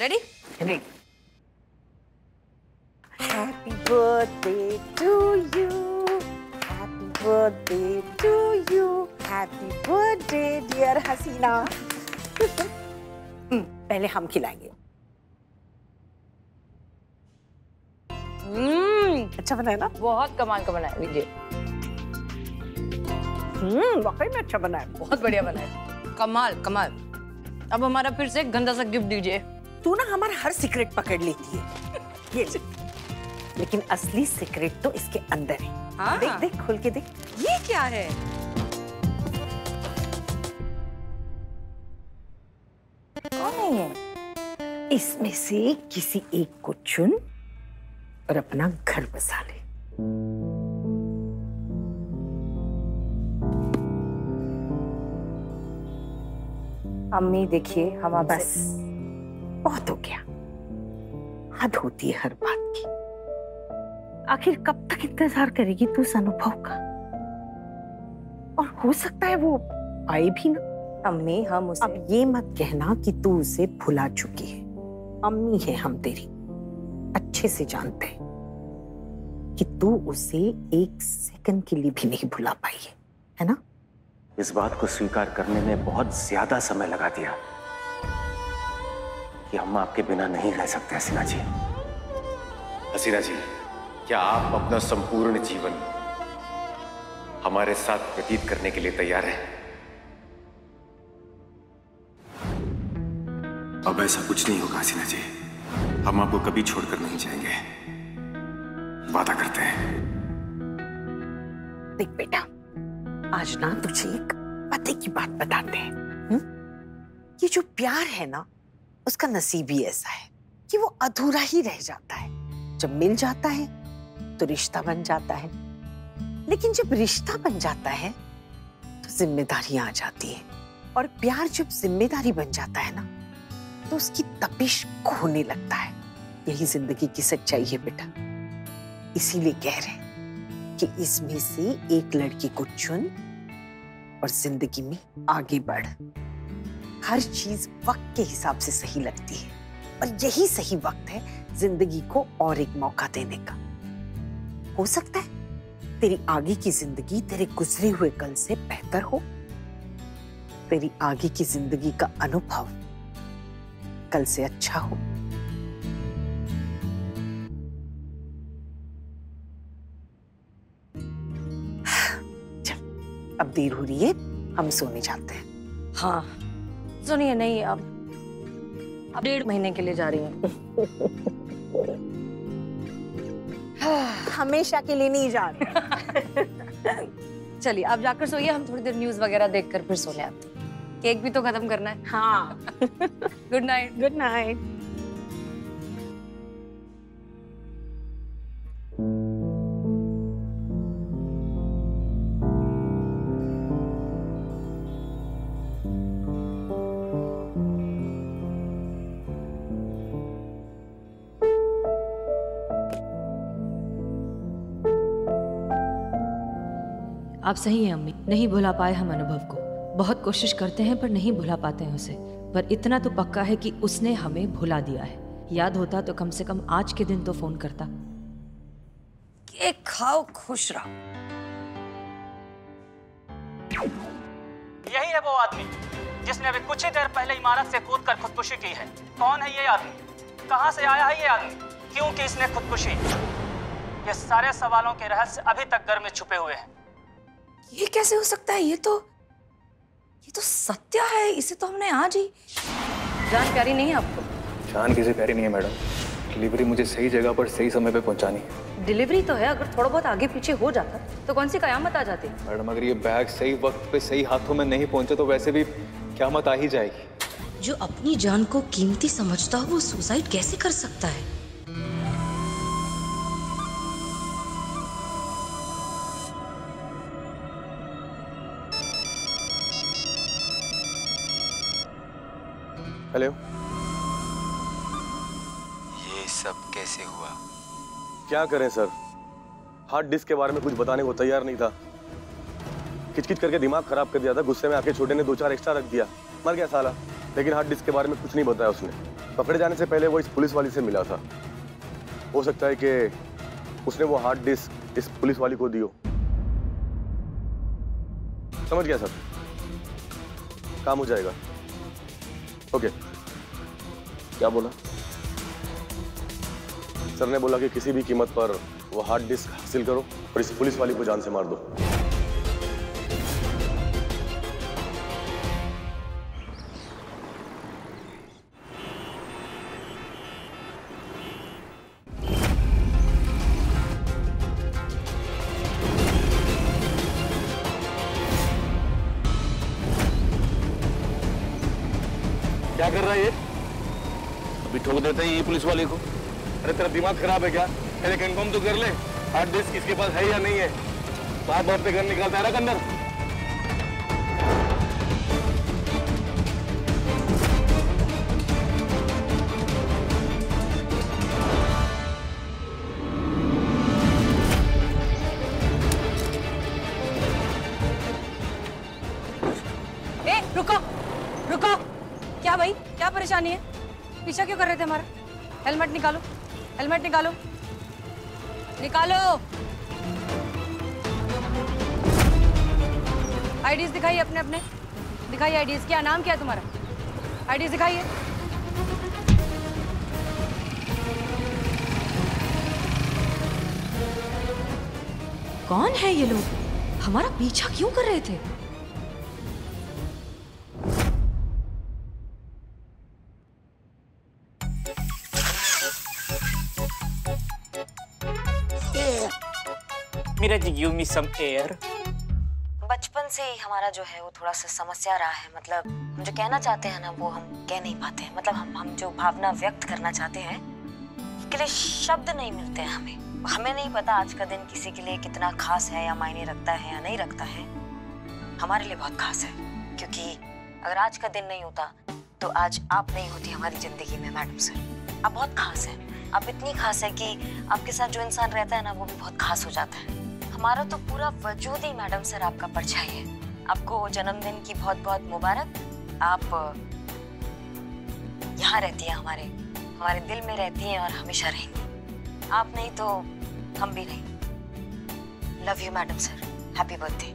Ready Ready. Happy birthday to you. Happy birthday to you. Happy birthday, dear Haseena. Hmm, पहले हम खिलाएँगे। हम्म अच्छा बनाया ना? बहुत कमाल का बनाया लीजिए। हम्म वाकई में अच्छा बनाया बहुत बढ़िया बनाया कमाल कमाल। अब हमारा फिर से एक गंदा सा गिफ्ट दीजिए। तू ना हमारा हर सीक्रेट पकड़ लेती है। ये लेकिन असली सीक्रेट तो इसके अंदर है। हाँ। देख देख खोल के देख। ये क्या है? कौन है ये? इसमें से किसी एक को चुन और अपना घर बसा ले। अम्मी देखिए हम आप बस। बहुत हो गया हद होती है हर बात की। आखिर कब तक इंतज़ार करेगी तू उस अनुभव का? और हो सकता है वो आए भी ना। अम्मी हम उसे अब ये मत कहना कि तू उसे भुला चुकी है। अम्मी है हम तेरी। अच्छे से जानते हैं कि तू उसे एक सेकंड के लिए भी नहीं भुला पाई है। है ना? इस बात को स्वीकार करने में बहुत ज़्यादा समय लगा दिया। कि हम आपके बिना नहीं रह सकते हसीना जी। हसीना जी क्या आप अपना संपूर्ण जीवन हमारे साथ व्यतीत करने के लिए तैयार हैं? अब ऐसा कुछ नहीं होगा हसीना जी। हम आपको कभी छोड़कर नहीं जाएँगे। वादा करते हैं। देख बेटा आज ना तुझे एक पते की बात बताते हैं हुँ? ये जो प्यार है ना उसका नसीब ही ऐसा है कि वो अधूरा ही रह जाता है। जब मिल जाता है तो रिश्ता बन जाता है। लेकिन जब रिश्ता बन जाता है तो जिम्मेदारियाँ आ जाती है। और प्यार जब ज़िम्मेदारी बन जाता है ना तो उसकी तपिश खोने लगता है। यही ज़िंदगी की सच्चाई है बेटा। इसीलिए कह रहे हैं कि इसमें से एक लड़की को चुन और ज़िंदगी में आगे बढ़। हर चीज़ वक्त के हिसाब से सही लगती है। और यही सही वक्त है ज़िंदगी को और एक मौका देने का। हो सकता है तेरी आगे की ज़िंदगी तेरे गुजरे हुए कल से बेहतर हो। तेरी आगे की ज़िंदगी का अनुभव कल से अच्छा हो। अब देर हो रही है, हम सोने जाते हैं। हाँ। सुनिए नहीं अब अब डेढ़ महीने के लिए जा रही हूँ। हमेशा के लिए नहीं जा रही। चलिए अब जाकर सोइए हम थोड़ी देर न्यूज़ वगैरह देखकर फिर सोने आप केक भी तो खत्म करना है। हाँ। गुड नाइट गुड नाइट आप सही हैं अम्मी। नहीं भुला पाए हम अनुभव को। बहुत कोशिश करते हैं पर नहीं भुला पाते हैं उसे। पर इतना तो पक्का है कि उसने हमें भुला दिया है। याद होता तो कम से कम आज के दिन तो फ़ोन करता। केक खाओ खुश रहो। यही है वो आदमी जिसने अभी कुछ ही देर पहले इमारत से कूद कर खुदकुशी की है। कौन है ये आदमी? कहाँ से आया है ये आदमी? क्यों की इसने खुदकुशी? ये सारे सवालों के रहस्य अभी तक घर में छुपे हुए हैं। ये कैसे हो सकता है? ये तो ये तो सत्या है इसे तो हमने आज ही जान प्यारी नहीं है आपको? जान किसी प्यारी नहीं है मैडम? डिलीवरी मुझे सही जगह पर सही समय पे पहुंचानी है। डिलीवरी तो है अगर थोड़ा बहुत आगे पीछे हो जाता तो कौन सी कयामत आ जाती? मैडम अगर ये बैग सही वक्त पे सही हाथों में नहीं पहुँचे तो वैसे भी क्या मत आ ही जाएगी। जो अपनी जान को कीमती समझता हो वो सुसाइड कैसे कर सकता है? हेलो। ये सब कैसे हुआ? क्या करें सर? हार्ड डिस्क के बारे में कुछ बताने को तैयार नहीं था। किचकिच करके दिमाग खराब कर दिया था गुस्से में आके छोटे ने दो चार एक्स्ट्रा रख दिया। मर गया साला। लेकिन हार्ड डिस्क के बारे में कुछ नहीं बताया उसने। पकड़े जाने से पहले वो इस पुलिस वाली से मिला था। हो सकता है कि उसने वो हार्ड डिस्क इस पुलिस वाली को दियो। समझ गया सर? काम हो जाएगा। ओके। क्या बोला? सर ने बोला कि किसी भी कीमत पर वो हार्ड डिस्क हासिल करो और इस पुलिस वाली को जान से मार दो। पुलिस वाले को। अरे तेरा दिमाग खराब है क्या? पहले कंफर्म तो कर ले, हार्ड डिस्क इसके पास है या नहीं है। बात बात पे घर निकालता है ना अंदर रुको रुको। क्या भाई, क्या परेशानी है? पीछा क्यों कर रहे थे हमारा? हेलमेट निकालो हेलमेट निकालो। निकालो। आईडीज दिखाइए अपने अपने। दिखाइए आईडीज, क्या नाम क्या है तुम्हारा? आईडीज दिखाइए। कौन है ये लोग? हमारा पीछा क्यों कर रहे थे? जी गिव मी सम एयर बचपन से ही हमारा जो है वो थोड़ा सा समस्या रहा है। मतलब हम जो कहना चाहते हैं ना, वो हम कह नहीं पाते हैं। मतलब हम हम जो भावना व्यक्त करना चाहते हैं के लिए शब्द नहीं मिलते हैं हमें। हमें नहीं पता आज का दिन किसी के लिए कितना खास है या मायने रखता है या नहीं रखता है। हमारे लिए बहुत खास है, क्योंकि अगर आज का दिन नहीं होता तो आज आप नहीं होती हमारी ज़िंदगी में, मैडम सर। आप बहुत खास हैं। आप इतनी खास है कि आपके साथ जो इंसान रहता है ना, वो भी बहुत खास हो जाता है। हमारा तो पूरा वजूद ही, मैडम सर, आपका परछाई है। आपको जन्मदिन की बहुत बहुत मुबारक। आप यहाँ रहती हैं, हमारे हमारे दिल में रहती हैं और हमेशा रहेंगी। आप नहीं तो हम भी नहीं। Love you madam sir. Happy birthday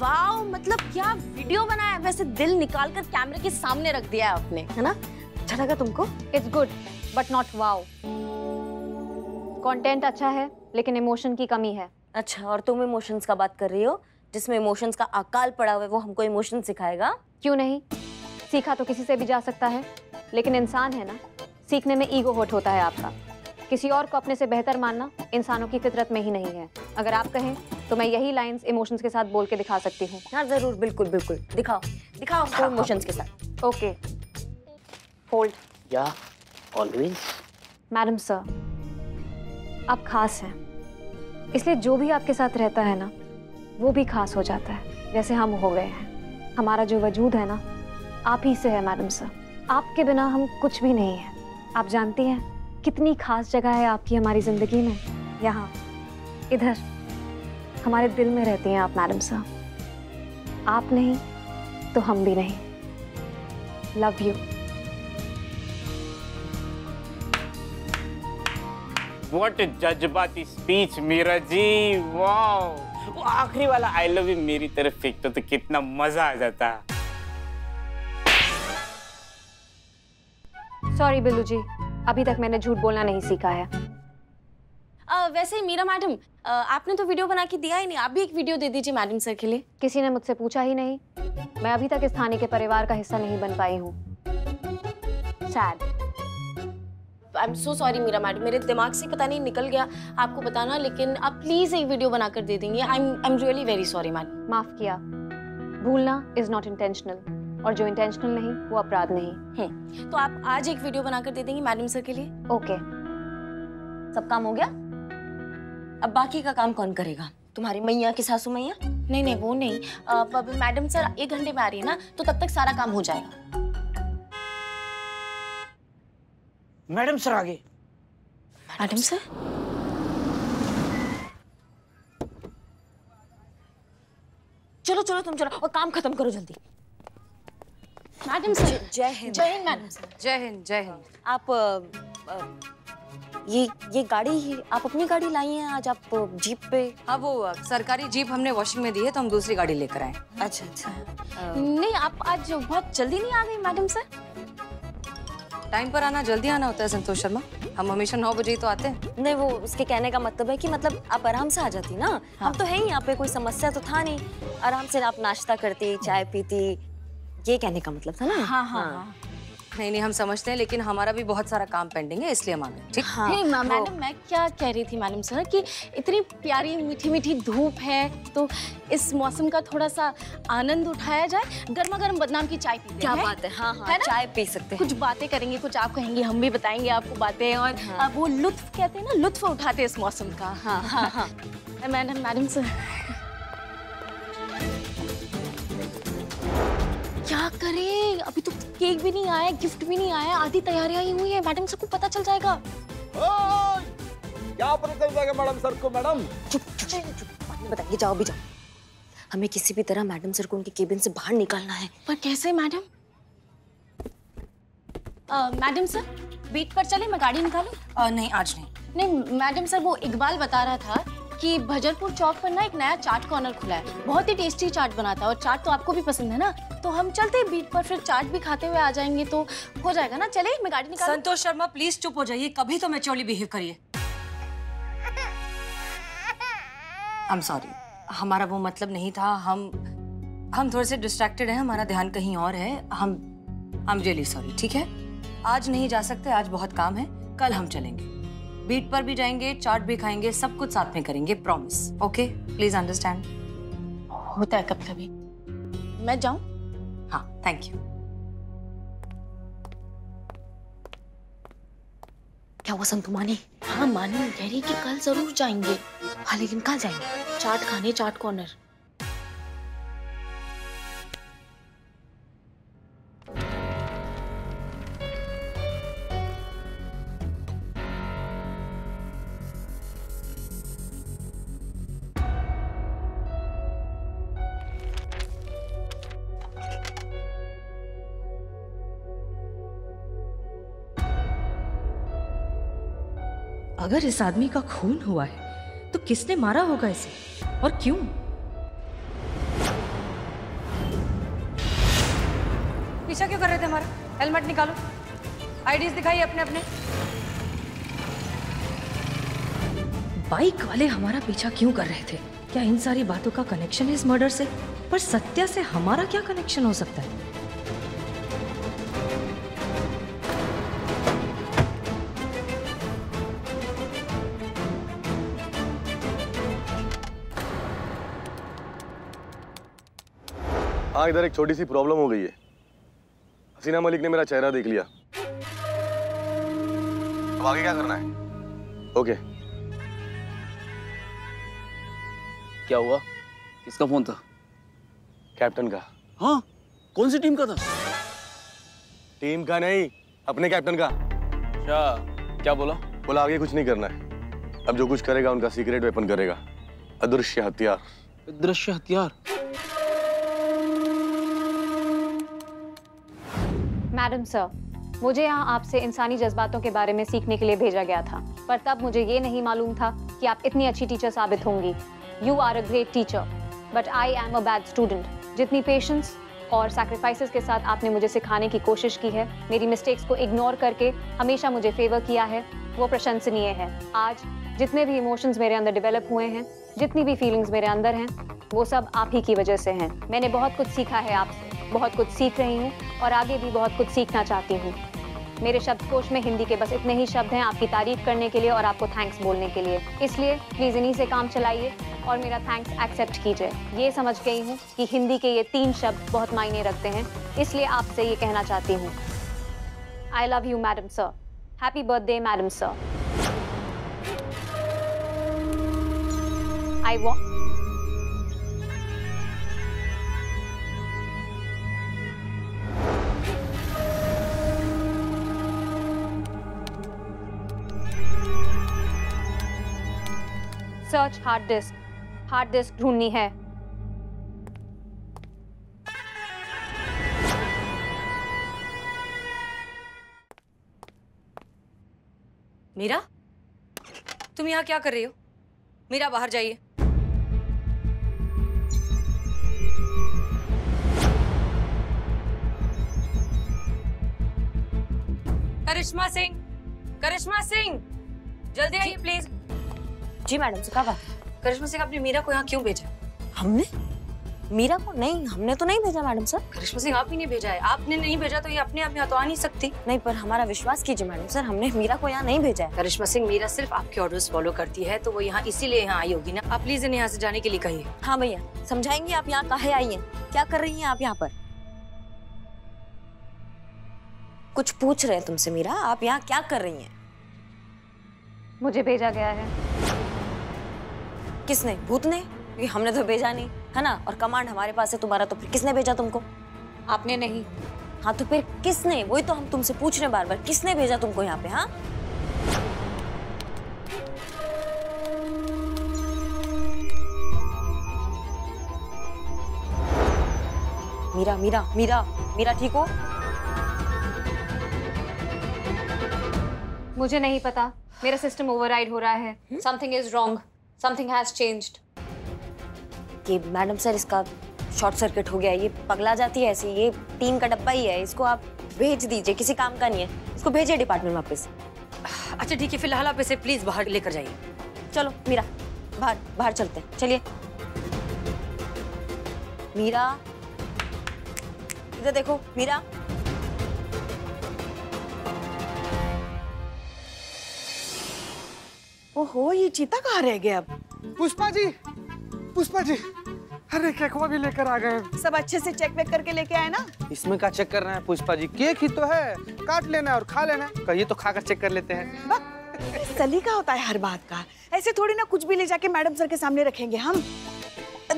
wow मतलब क्या वीडियो बनाया वैसे दिल निकाल कर कैमरे के सामने रख दिया है आपने, है ना? अच्छा लगा तुमको? It's good but not wow content अच्छा है, लेकिन इमोशन की कमी है। अच्छा और तुम इमोशंस का बात कर रही हो जिसमें इमोशंस का अकाल पड़ा हुआ है वो हमको इमोशन सिखाएगा? क्यों नहीं? सीखा तो किसी से भी जा सकता है लेकिन इंसान है ना सीखने में ईगो हर्ट होता है आपका। किसी और को अपने से बेहतर मानना इंसानों की फितरत में ही नहीं है। अगर आप कहें तो मैं यही लाइंस इमोशंस के साथ बोल के दिखा सकती हूँ। हाँ ज़रूर बिल्कुल बिल्कुल। दिखाओ दिखाओ हमको इमोशंस के साथ। ओके। होल्ड या ऑलवेज मैडम सर आप खास हैं। इसलिए जो भी आपके साथ रहता है ना, वो भी खास हो जाता है। जैसे हम हो गए हैं। हमारा जो वजूद है ना, आप ही से है, मैडम सर। आपके बिना हम कुछ भी नहीं है। आप जानती हैं कितनी खास जगह है आपकी हमारी ज़िंदगी में? यहाँ, इधर। हमारे दिल में रहती हैं आप, मैडम सर। आप नहीं तो हम भी नहीं। लव यू व्हाट जज्बाती स्पीच मीरा जी वाओ वो आखिरी वाला आई लव यू मेरी तरफ़ फेंकते तो कितना मज़ा आ जाता। सॉरी बिल्लू जी अभी तक मैंने झूठ बोलना नहीं सीखा है। आ, वैसे मीरा मैडम आ, आपने तो वीडियो बना के दिया ही नहीं आप भी एक वीडियो दे दीजिए मैडम सर के लिए। किसी ने मुझसे पूछा ही नहीं। मैं अभी तक इस थाने के परिवार का हिस्सा नहीं बन पाई हूँ। Sad I am so sorry Meera madam मेरे दिमाग से पता नहीं निकल गया आपको बताना लेकिन आप प्लीज़ एक वीडियो बनाकर दे देंगे। I am I am really very sorry madam माफ़ किया। भूलना इज़ नॉट इंटेंशनल और जो इंटेंशनल नहीं वो अपराध नहीं। हम्म। तो आप आज एक वीडियो बनाकर दे देंगे मैडम सर के लिए? ओके सब काम हो गया? अब बाकी का काम कौन करेगा? तुम्हारी मैया की सासू मैया? नहीं नहीं वो नहीं। मैडम सर एक घंटे में आ रही है ना तो तब तक सारा काम हो जाएगा। मैडम सर आगे। Madam sir? चलो चलो तुम चलो और काम खत्म करो जल्दी। मैडम सर जय हिंद। जय हिंद मैडम सर। जय हिंद जय हिंद। आप अ, अ, ये ये गाड़ी आप अपनी गाड़ी लाई हैं आज आप जीप पे? हाँ वो सरकारी जीप हमने वॉशिंग में दी है तो हम दूसरी गाड़ी लेकर आए अच्छा अच्छा। नहीं आप आज बहुत जल्दी नहीं आ गई मैडम सर? टाइम पर आना जल्दी आना होता है संतोष शर्मा। हम हमेशा नौ बजे ही तो आते हैं। नहीं वो उसके कहने का मतलब है कि मतलब आप आराम से आ जाती ना? हम तो है ही यहाँ पे कोई समस्या तो था नहीं। आराम से आप नाश्ता करती चाय पीती ये कहने का मतलब था ना? हाँ हाँ हाँ। हाँ। नहीं नहीं हम समझते हैं लेकिन हमारा भी बहुत सारा काम पेंडिंग है इसलिए हम ठीक? हाँ, नहीं मै- वो- मैडम मैं क्या कह रही थी मैडम सर कि इतनी प्यारी मीठी मीठी धूप है तो इस मौसम का थोड़ा सा आनंद उठाया जाए गर्मा गर्म बदनाम की चाय पीते क्या हैं। बात है? हाँ हाँ है चाय पी सकते हैं। कुछ बातें करेंगे कुछ आप कहेंगे हम भी बताएँगे आपको बातें और हाँ। वो लुत्फ कहते हैं ना लुत्फ उठाते हैं इस मौसम का। हाँ हाँ। हाँ। Madam madam sir. क्या करें? अभी तो केक भी नहीं आया गिफ्ट भी नहीं आया आधी तैयारियाँ ही हुई है मैडम सबको पता चल जाएगा। क्या पता चल जाएगा मैडम सर को मैडम? चुप चुप चुप चुप बाद में बताएँगे जाओ भी जाओ। हमें किसी भी तरह मैडम सर को उनके केबिन से बाहर निकालना है। पर कैसे मैडम? मैडम सर वेट पर चले मैं गाड़ी निकालू? नहीं आज नहीं। नहीं मैडम सर वो इकबाल बता रहा था कि भजरपुर चौक पर ना एक नया चाट कॉर्नर खुला है। बहुत ही टेस्टी चाट बनाता है और चाट तो आपको भी पसंद है ना? तो हम चलते हैं बीट पर, फिर चाट भी खाते हुए आ जाएँगे तो हो जाएगा ना? चले मैं गाड़ी निकाल। संतोष शर्मा प्लीज़ चुप हो जाइए, कभी तो मैच्योरली बिहेव करिए। आई एम हमारा वो मतलब नहीं था। हम हम थोड़े से डिस्ट्रैक्टेड हैं, हमारा ध्यान कहीं और है। हम आई एम रियली सॉरी ठीक है? आज नहीं जा सकते, आज बहुत काम है, कल हम चलेंगे। बीट पर भी जाएँगे चाट भी खाएँगे सब कुछ साथ में करेंगे प्रॉमिस ओके प्लीज़ अंडरस्टैंड होता है कभी कभी मैं जाऊँ? हाँ थैंक यू क्या हुआ संतु मानी? हाँ मानी कह रही कि कल ज़रूर जाएँगे। हाँ लेकिन कहाँ जाएँगे? चाट खाने चाट कॉर्नर अगर इस आदमी का खून हुआ है तो किसने मारा होगा इसे? और क्यों? पीछा क्यों कर रहे थे हमारा? हेलमेट निकालो। आईडीज दिखाइए अपने अपने बाइक वाले हमारा पीछा क्यों कर रहे थे? क्या इन सारी बातों का कनेक्शन है इस मर्डर से? पर सत्या से हमारा क्या कनेक्शन हो सकता है? हाँ इधर एक छोटी सी प्रॉब्लम हो गई है। हसीना मलिक ने मेरा चेहरा देख लिया। अब आगे क्या करना है? ओके क्या हुआ? किसका फ़ोन था? कैप्टन का। हाँ कौन सी टीम का था? टीम का नहीं अपने कैप्टन का। अच्छा क्या बोला? बोला आगे कुछ नहीं करना है। अब जो कुछ करेगा उनका सीक्रेट वेपन करेगा। अदृश्य हथियार। दृश्य हथियार? मैडम सर मुझे यहाँ आपसे इंसानी जज्बातों के बारे में सीखने के लिए भेजा गया था, पर तब मुझे ये नहीं मालूम था कि आप इतनी अच्छी टीचर साबित होंगी। You are a great teacher but I am a bad student जितनी पेशेंस और सैक्रिफाइसेस के साथ आपने मुझे सिखाने की कोशिश की है, मेरी मिस्टेक्स को इग्नोर करके हमेशा मुझे फेवर किया है, वो प्रशंसनीय है। आज जितने भी इमोशंस मेरे अंदर डेवलप हुए हैं, जितनी भी फीलिंग्स मेरे अंदर हैं, वो सब आप ही की वजह से हैं। मैंने बहुत कुछ सीखा है आपसे। बहुत कुछ सीख रही हूँ और आगे भी बहुत कुछ सीखना चाहती हूँ। मेरे शब्दकोश में हिंदी के बस इतने ही शब्द हैं आपकी तारीफ़ करने के लिए और आपको थैंक्स बोलने के लिए। इसलिए प्लीज़ इन्हीं से काम चलाइए और मेरा थैंक्स एक्सेप्ट कीजिए। ये समझ गई हूँ कि हिंदी के ये तीन शब्द बहुत मायने रखते हैं, इसलिए आपसे ये कहना चाहती हूँ। I love you madam sir happy birthday madam sir I want search hard disk hard disk ढूंढनी है। मीरा? तुम यहाँ क्या कर रही हो? मीरा, बाहर जाइए। करिश्मा सिंह! करिश्मा सिंह! जल्दी आइए प्लीज़ जी मैडम से क्या बात करिश्मा सिंह आपने मीरा को यहाँ क्यों भेजा? हमने? मीरा को नहीं हमने तो नहीं भेजा मैडम सर। करिश्मा सिंह आप ही ने भेजा है। आपने नहीं भेजा तो ये अपने आप यहाँ तो आ नहीं सकती। नहीं पर हमारा विश्वास कीजिए मैडम सर हमने मीरा को यहाँ नहीं भेजा है। करिश्मा सिंह मीरा सिर्फ़ आपके ऑर्डर्स फॉलो करती है तो वो यहाँ इसीलिए यहाँ आई होगी ना। आप प्लीज़ इन्हें यहाँ से जाने के लिए कहिए। हाँ भैया समझाएँगे आप यहाँ काहे आई है? क्या कर रही है आप यहाँ पर? कुछ पूछ रहे हैं तुमसे मीरा आप यहाँ क्या कर रही हैं? मुझे भेजा गया है। किसने? भूत ने? क्योंकि हमने तो भेजा नहीं है ना? और कमांड हमारे पास है तुम्हारा तो फिर किसने भेजा तुमको? आपने नहीं। हाँ तो फिर किसने? वही तो हम तुमसे पूछ रहे बार बार किसने भेजा तुमको यहाँ पे हाँ? मीरा मीरा मीरा मीरा ठीक हो? मुझे नहीं पता। मेरा सिस्टम ओवरराइड हो रहा है। Something is wrong something has changed कि मैडम सर इसका शॉर्ट सर्किट हो गया ये पगला जाती है ऐसे ये टीम का डब्बा ही है इसको आप भेज दीजिए किसी काम का नहीं है इसको भेजिए डिपार्टमेंट वापस। अच्छा ठीक है फ़िलहाल आप इसे प्लीज़ बाहर लेकर जाइए। चलो मीरा बाहर बाहर चलते हैं चलिए। मीरा इधर देखो मीरा। ओहो ये चीता कहाँ रह गया अब? पुष्पा जी पुष्पा जी अरे केकवा भी लेकर आ गए। सब अच्छे से चेक वेक करके लेके आए ना? इसमें क्या चेक कर रहे हैं? पुष्पा जी केक ही तो है। काट लेना है और खा लेना है। कहिए तो खाकर चेक कर लेते हैं। सलीका होता है हर बात का। ऐसे थोड़ी ना कुछ भी ले जाके मैडम सर के सामने रखेंगे हम।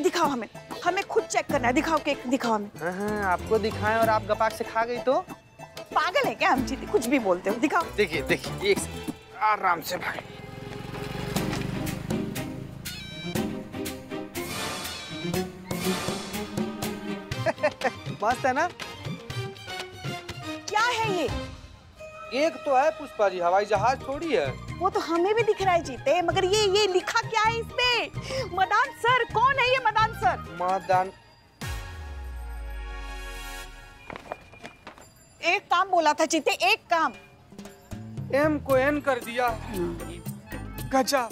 दिखाओ हमें। हमें खुद चेक करना है। दिखाओ केक दिखाओ हमें। हाँ, हाँ, आपको दिखाएँ और आप गपाक से खा गई तो? पागल है क्या हम चीते? कुछ भी बोलते हो। दिखाओ। देखिए देखिए आराम से भाई। मस्त है ना? क्या है ये? एक तो है पुष्पा जी हवाई जहाज़ थोड़ी है। वो तो हमें भी दिख रहा है जीते मगर ये ये लिखा क्या है इसमें मदान सर कौन है ये मदान सर? मदान एक काम बोला था जीते एक काम। एम को एन कर दिया। गजब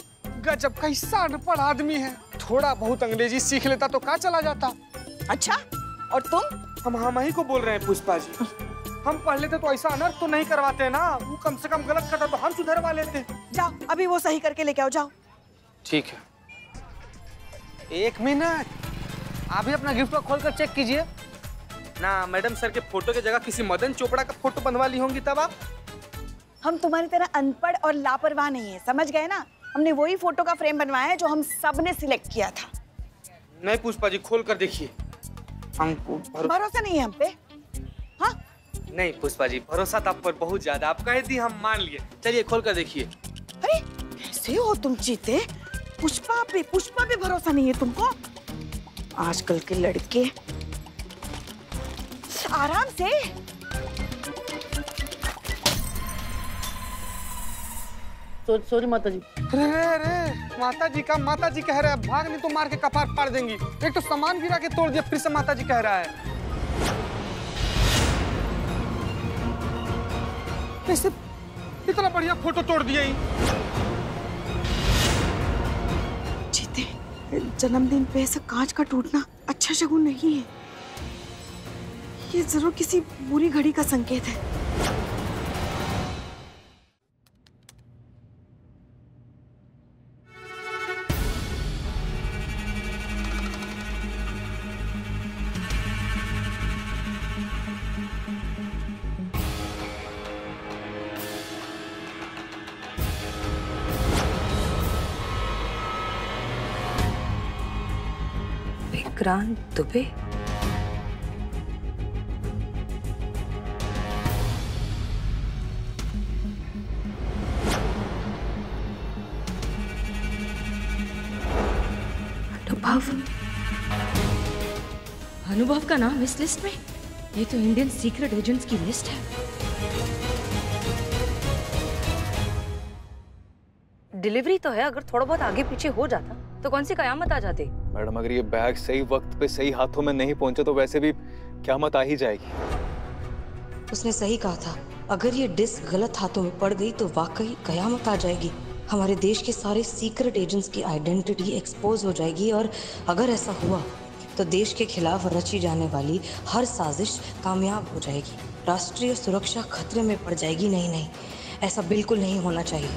गजब कैसा अनपढ़ आदमी है। थोड़ा बहुत अंग्रेज़ी सीख लेता तो कहाँ चला जाता? अच्छा और तुम? हम हम ही को बोल रहे हैं पुष्पा जी हम पहले तो ऐसा अनर्थ तो नहीं करवाते ना। वो कम से कम गलत करता तो हम सुधरवा लेते। जाओ अभी वो सही करके लेके आओ जाओ। ठीक है। एक मिनट। आप भी अपना गिफ्ट खोल कर चेक कीजिए। ना मैडम सर के फ़ोटो की जगह किसी मदन चोपड़ा का फ़ोटो बनवा ली होंगी तब आप? हम तुम्हारी तरह अनपढ़ और लापरवाह नहीं है समझ गए ना? हमने वही फ़ोटो का फ्रेम बनवाया है जो हम सबने सिलेक्ट किया था। नहीं पुष्पा जी खोल कर देखिए। हमको भरोसा नहीं है हम पे? हाँ? नहीं पुष्पा जी भरोसा तो आप पर बहुत ज़्यादा आप कह दी हम मान लिए। चलिए खोल कर देखिए। अरे कैसे हो तुम चीते पुष्पा पे पुष्पा पे भरोसा नहीं है तुमको? आजकल के लड़के आराम से सॉरी माता जी रे रे माता जी का माता जी कह रहे हैं भाग नहीं तो मार के कपार फाड़ देंगी। एक तो सामान गिरा के तोड़ दिया फिर से माता जी कह रहा है। कैसे इतना बढ़िया फ़ोटो तोड़ दिया ही। जीते जन्मदिन पे ऐसा कांच का टूटना अच्छा शगुन नहीं है। ये ज़रूर किसी बुरी घड़ी का संकेत है। विक्रांत दुबे। अनुभव। अनुभव का नाम इस लिस्ट में? ये तो इंडियन सीक्रेट एजेंट्स की लिस्ट है। डिलीवरी तो है, अगर थोड़ा बहुत आगे पीछे हो जाता तो कौन सी कयामत आ जाती? मैडम, अगर ये बैग सही वक्त पे सही हाथों में नहीं पहुँचे तो वैसे भी क्या मत आ ही जाएगी। उसने सही कहा था। अगर ये डिस्क गलत हाथों में पड़ गई तो वाकई कयामत आ जाएगी। हमारे देश के सारे सीक्रेट एजेंट्स की आइडेंटिटी एक्सपोज हो जाएगी, और अगर ऐसा हुआ तो देश के खिलाफ रची जाने वाली हर साजिश कामयाब हो जाएगी। राष्ट्रीय सुरक्षा खतरे में पड़ जाएगी, नहीं नहीं। ऐसा बिल्कुल नहीं होना चाहिए।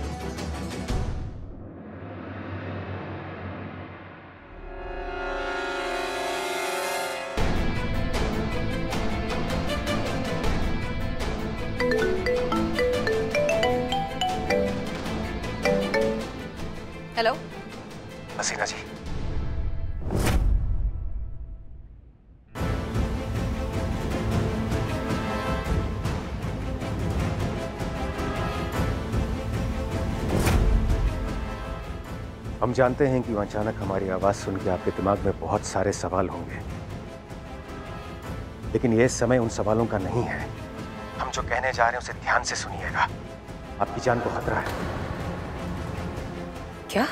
हेलो। हसीना जी। हम जानते हैं कि अचानक हमारी आवाज़ सुन के आपके दिमाग में बहुत सारे सवाल होंगे। लेकिन यह समय उन सवालों का नहीं है। हम जो कहने जा रहे हैं उसे ध्यान से सुनिएगा। आपकी जान को खतरा है। क्या?